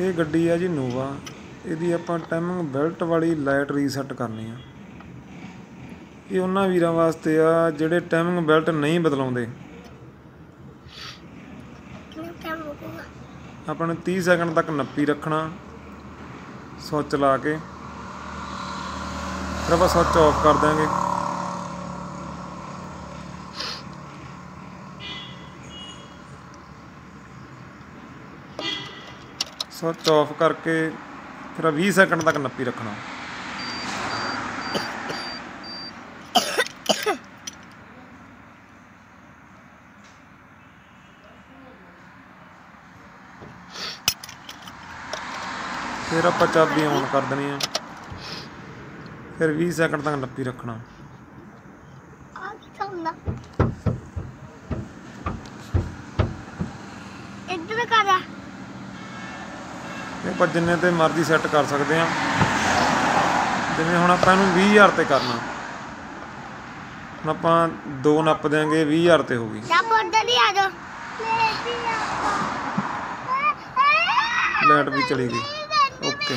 ਇਹ ਗੱਡੀ ਆ ਜੀ ਨੋਵਾ ਇਹਦੀ ਆਪਾਂ ਟਾਈਮਿੰਗ ਬੈਲਟ ਵਾਲੀ ਲਾਈਟ ਰੀਸੈਟ ਕਰਨੀ ਆ। ਇਹ ਉਹਨਾਂ ਵੀਰਾਂ ਵਾਸਤੇ ਆ ਜਿਹੜੇ ਟਾਈਮਿੰਗ ਬੈਲਟ ਨਹੀਂ ਬਦਲਾਉਂਦੇ। ਕਿੰਨਾ ਟਾਈਮ ਆਪਾਂ ਨੂੰ 30 ਸੈਕਿੰਡ ਤੱਕ ਨੱਪੀ ਰੱਖਣਾ। ਸੁੱਚ ਲਾ ਕੇ। ਫਿਰ ਆਪਾਂ ਸੁੱਚ ਆਫ ਕਰ ਦਾਂਗੇ ਸੁੱਚ ਆਫ ਕਰਕੇ ਫਿਰ 20 ਸੈਕਿੰਡ ਤੱਕ ਨੱਪੀ ਰੱਖਣਾ। ਫਿਰ ਆਪਾਂ ਚਾਬੀ ਔਨ ਕਰ ਦੇਣੀ ਆ। ਫਿਰ 20 ਸੈਕਿੰਡ ਤੱਕ ਨੱਪੀ ਰੱਖਣਾ। ਆ ਕੀ ਚੱਲਦਾ ਇੱਧਰ ਕਰਾ ਇਹ ਆਪਾਂ ਜਿੰਨੇ ਤੇ ਮਰਜ਼ੀ ਸੈੱਟ ਕਰ ਸਕਦੇ ਆ। ਜਿਵੇਂ ਹੁਣ ਆਪਾਂ ਇਹਨੂੰ 20000 ਤੇ ਕਰਨਾ। ਹੁਣ ਆਪਾਂ ਦੋ ਨੱਪ ਦਿਆਂਗੇ 20000 ਤੇ ਹੋ ਗਈ। ਜਾ ਉੱਧਰ ਹੀ ਆ ਜਾ ਲਾਈਟ ਵੀ ਚਲੀ ਗਈ। ਓਕੇ